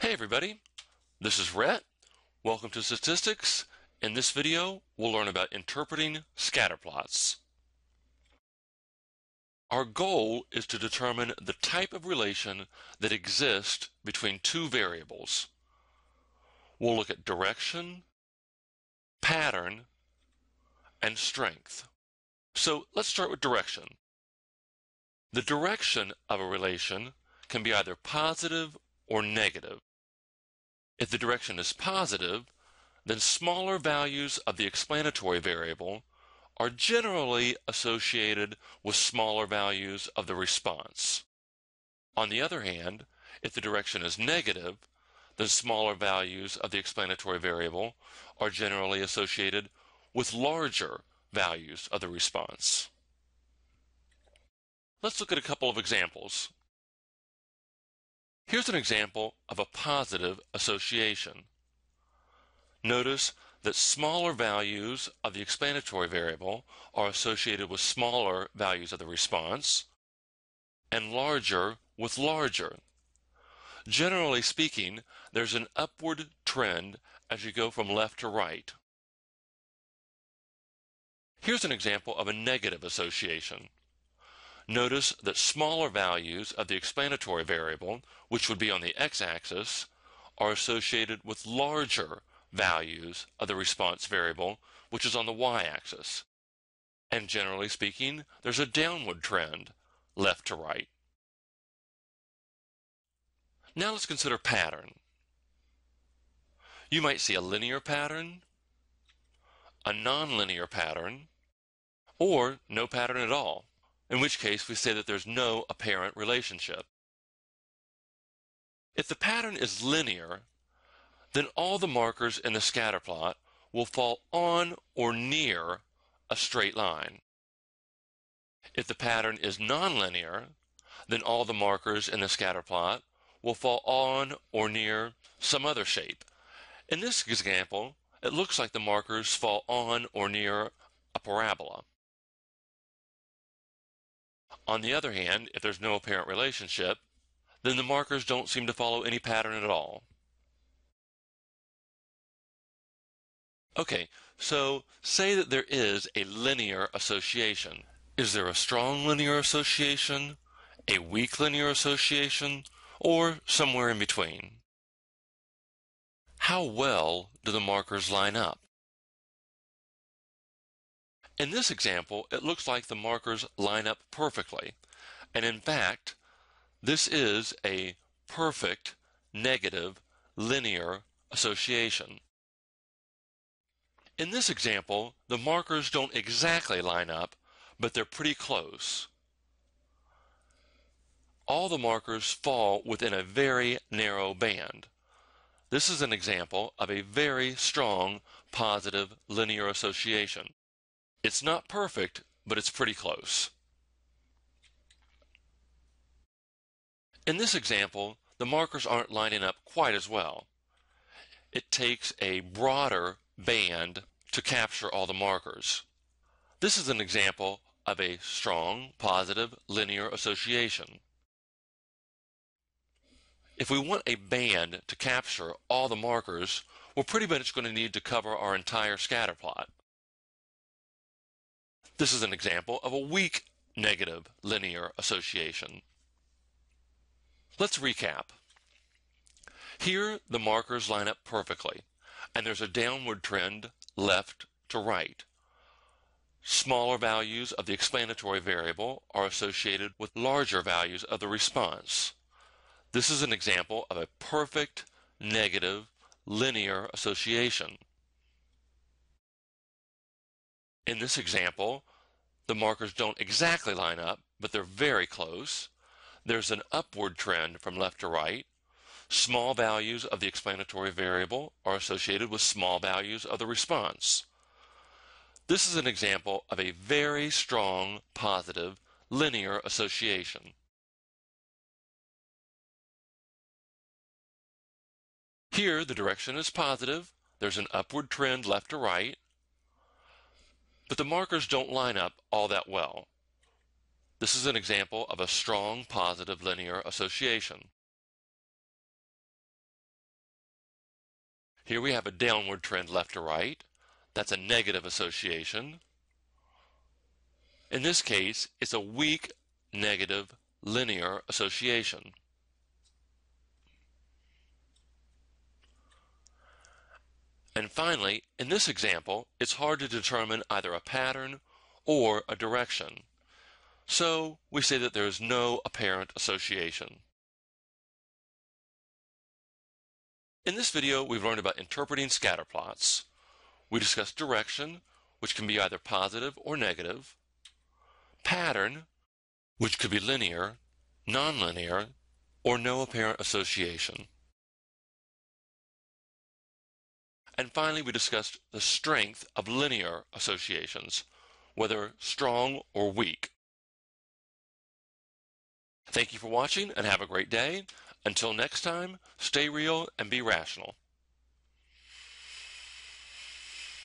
Hey everybody, this is Rett. Welcome to Statistics. In this video, we'll learn about interpreting scatterplots. Our goal is to determine the type of relation that exists between two variables. We'll look at direction, pattern, and strength. So let's start with direction. The direction of a relation can be either positive or negative. If the direction is positive, then smaller values of the explanatory variable are generally associated with smaller values of the response. On the other hand, if the direction is negative, then smaller values of the explanatory variable are generally associated with larger values of the response. Let's look at a couple of examples. Here's an example of a positive association. Notice that smaller values of the explanatory variable are associated with smaller values of the response, and larger with larger. Generally speaking, there's an upward trend as you go from left to right. Here's an example of a negative association. Notice that smaller values of the explanatory variable, which would be on the x-axis, are associated with larger values of the response variable, which is on the y-axis. And generally speaking, there's a downward trend, left to right. Now let's consider pattern. You might see a linear pattern, a nonlinear pattern, or no pattern at all in which case we say that there's no apparent relationship. If the pattern is linear, then all the markers in the scatter plot will fall on or near a straight line. If the pattern is nonlinear, then all the markers in the scatter plot will fall on or near some other shape. In this example, it looks like the markers fall on or near a parabola. On the other hand, if there's no apparent relationship, then the markers don't seem to follow any pattern at all. Okay, so say that there is a linear association. Is there a strong linear association, a weak linear association, or somewhere in between? How well do the markers line up? In this example, it looks like the markers line up perfectly. And in fact, this is a perfect negative linear association. In this example, the markers don't exactly line up, but they're pretty close. All the markers fall within a very narrow band. This is an example of a very strong positive linear association. It's not perfect, but it's pretty close. In this example, the markers aren't lining up quite as well. It takes a broader band to capture all the markers. This is an example of a strong positive linear association. If we want a band to capture all the markers, we're pretty much going to need to cover our entire scatter plot. This is an example of a weak negative linear association. Let's recap. Here, the markers line up perfectly, and there's a downward trend left to right. Smaller values of the explanatory variable are associated with larger values of the response. This is an example of a perfect negative linear association. In this example, the markers don't exactly line up, but they're very close. There's an upward trend from left to right. Small values of the explanatory variable are associated with small values of the response. This is an example of a very strong positive linear association. Here, the direction is positive. There's an upward trend left to right but the markers don't line up all that well. This is an example of a strong positive linear association. Here we have a downward trend left to right. That's a negative association. In this case, it's a weak negative linear association. And finally, in this example, it's hard to determine either a pattern or a direction. So we say that there is no apparent association. In this video, we've learned about interpreting scatter plots. We discussed direction, which can be either positive or negative, pattern, which could be linear, nonlinear, or no apparent association. And finally, we discussed the strength of linear associations, whether strong or weak. Thank you for watching and have a great day. Until next time, stay real and be rational.